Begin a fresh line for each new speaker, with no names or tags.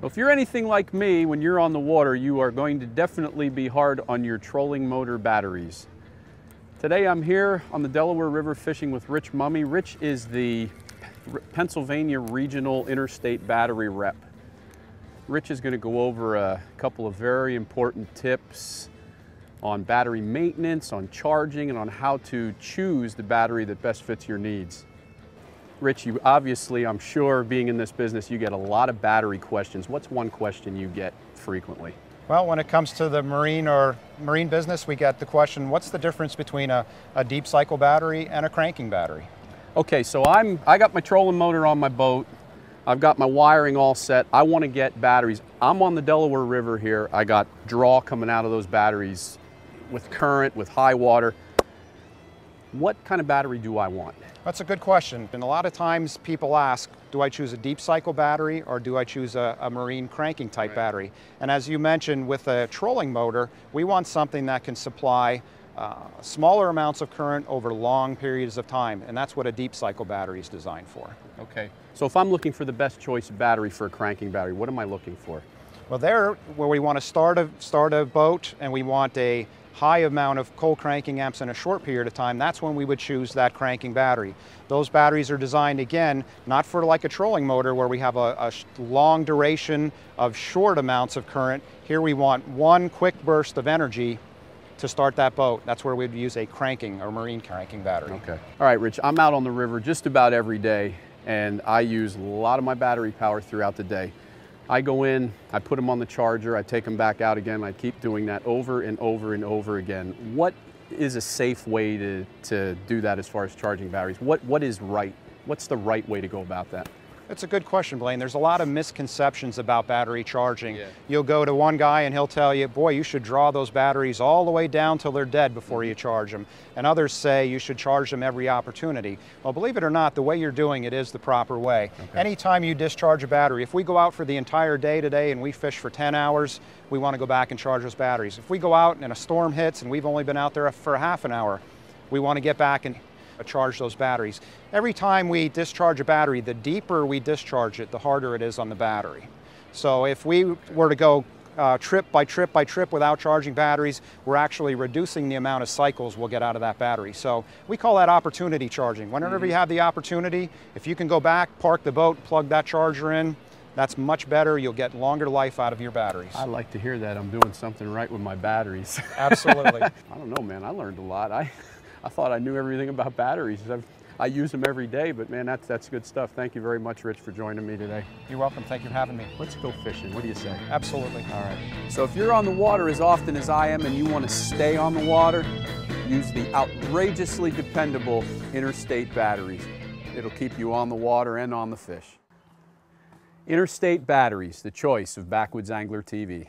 Well, if you're anything like me, when you're on the water, you are going to definitely be hard on your trolling motor batteries. Today I'm here on the Delaware River fishing with Rich Mummey. Rich is the Pennsylvania Regional Interstate Battery Rep. Rich is going to go over a couple of very important tips on battery maintenance, on charging, and on how to choose the battery that best fits your needs. Rich, you obviously, I'm sure, being in this business, you get a lot of battery questions. What's one question you get frequently?
Well, when it comes to the marine or marine business, we get the question, what's the difference between a, a deep cycle battery and a cranking battery?
Okay, so I'm, I got my trolling motor on my boat. I've got my wiring all set. I want to get batteries. I'm on the Delaware River here. I got draw coming out of those batteries with current, with high water. What kind of battery do I want?
That's a good question. And a lot of times people ask, do I choose a deep cycle battery or do I choose a, a marine cranking type right. battery? And as you mentioned, with a trolling motor, we want something that can supply uh, smaller amounts of current over long periods of time, and that's what a deep cycle battery is designed for.
Okay. So if I'm looking for the best choice battery for a cranking battery, what am I looking for?
Well, there, where we want to start a, start a boat and we want a high amount of cold cranking amps in a short period of time, that's when we would choose that cranking battery. Those batteries are designed, again, not for like a trolling motor where we have a, a long duration of short amounts of current. Here we want one quick burst of energy to start that boat. That's where we'd use a cranking or marine cranking battery.
Okay. All right, Rich, I'm out on the river just about every day and I use a lot of my battery power throughout the day. I go in, I put them on the charger, I take them back out again, I keep doing that over and over and over again. What is a safe way to, to do that as far as charging batteries? What, what is right? What's the right way to go about that?
It's a good question, Blaine. There's a lot of misconceptions about battery charging. Yeah. You'll go to one guy and he'll tell you, boy, you should draw those batteries all the way down till they're dead before you mm-hmm. charge them. And others say you should charge them every opportunity. Well, believe it or not, the way you're doing it is the proper way. Okay. Anytime you discharge a battery, if we go out for the entire day today and we fish for 10 hours, we want to go back and charge those batteries. If we go out and a storm hits and we've only been out there for half an hour, we want to get back and charge those batteries. Every time we discharge a battery, the deeper we discharge it, the harder it is on the battery. So if we were to go uh, trip by trip by trip without charging batteries, we're actually reducing the amount of cycles we'll get out of that battery. So we call that opportunity charging. Whenever mm -hmm. you have the opportunity, if you can go back, park the boat, plug that charger in, that's much better. You'll get longer life out of your batteries.
I like to hear that. I'm doing something right with my batteries.
Absolutely.
I don't know, man. I learned a lot. I I thought I knew everything about batteries. I've, I use them every day, but man, that's, that's good stuff. Thank you very much, Rich, for joining me today.
You're welcome. Thank you for having me.
Let's go fishing. What do you say?
Absolutely.
All right. So if you're on the water as often as I am and you want to stay on the water, use the outrageously dependable Interstate batteries. It'll keep you on the water and on the fish. Interstate Batteries, the choice of Backwoods Angler TV.